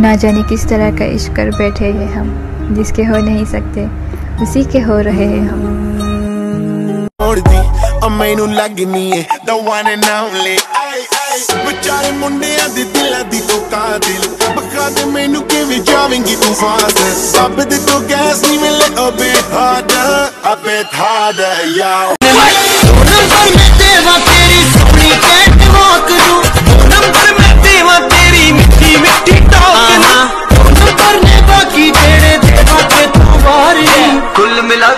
ना जाने किस तरह का इश्क कर बैठे हैं हम जिसके हो नहीं सकते उसी के हो रहे हैं हम ਮੋੜਦੀ ਆ ਮੈਨੂੰ ਲੱਗਨੀ ਏ the one and only ਆਈ ਆਈ ਵਿਚਾਰੇ ਮੁੰਡਿਆਂ ਦੇ ਦਿਲਾਂ ਦੀ ਤੂੰ ਕਾਤਿਲ ਬਖਾ ਦੇ ਮੈਨੂੰ ਕਿਵੇਂ ਜਾਵੇਂਗੀ ਤੂੰ ਫਾਸਲ ਸਭ ਦੇ ਤੋਂ ਗੈਸ ਨਹੀਂ ਮਿਲੇ a bit harder a bit harder yo number ਮੈਂ ਦੇਵਾ ਤੇਰੀ ਸੋਹਣੀ ਕੈਟ ਵਾਕ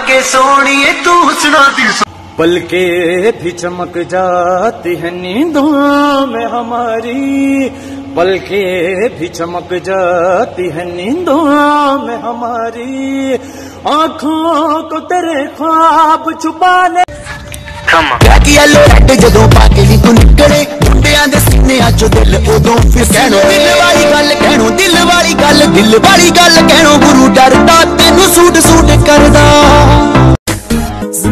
के सोनी तू सुना सुनाती पलके भी चमक जाती है नींदों में हमारी। पलके भी चमक जाती है नींदों में हमारी। आँखों को तेरे ख्वाब छुपाने किया दिल वाली गल कहनो दिल वाली गल दिल गुरु डरता तेनू सूट सूट करदा।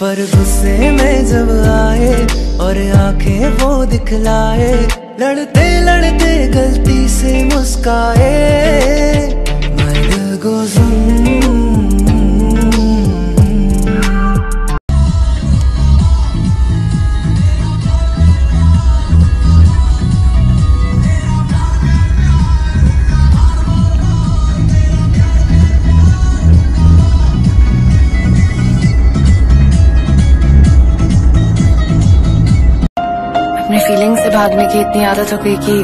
पर गुस्से में जब आए और आंखें वो दिखलाए लड़ते लड़ते गलती से मुस्काए मर्द गोजुम अपने फीलिंग से भागने की इतनी आदत हो गई कि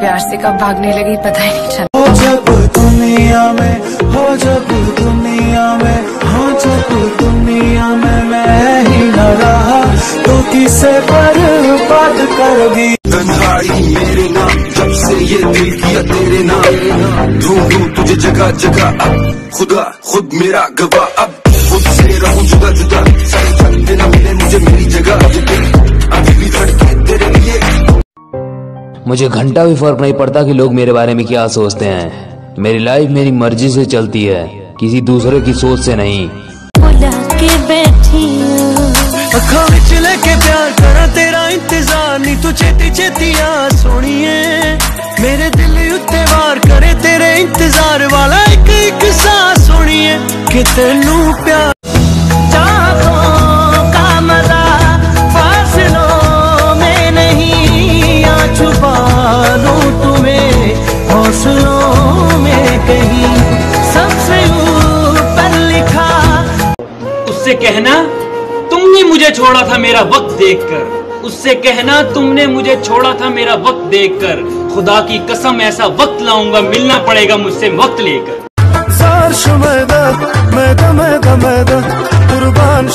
प्यार से कब भागने लगी पता ही नहीं चला। हो जब दुनिया में हो जब दुनिया में हो जब दुनिया में मैं ही न रहा तो किसे बर्बाद करोगी? तन्हाई मेरे नाम जब से ये दिल किया तेरे नाम। ढूंढूं तुझे जगह जगह अब खुदा खुद मेरा गवाह अब। खुद से मुझे घंटा भी फ़र्क नहीं पड़ता कि लोग मेरे बारे में क्या सोचते हैं। मेरी लाइफ मेरी मर्ज़ी से चलती है किसी दूसरे की सोच से नहीं। के प्यार करा तेरा इंतज़ार तू मेरे दिल करे तेरे इंतज़ार वाला एक एक सा कि तेनू प्यार उससे कहना, तुमने मुझे छोड़ा था मेरा वक्त देखकर। उससे कहना, तुमने मुझे छोड़ा था मेरा वक्त देखकर। खुदा की कसम, ऐसा वक्त लाऊँगा, मिलना पड़ेगा मुझसे वक्त लेकर। मैदा मैदा मैदा, कुर्बान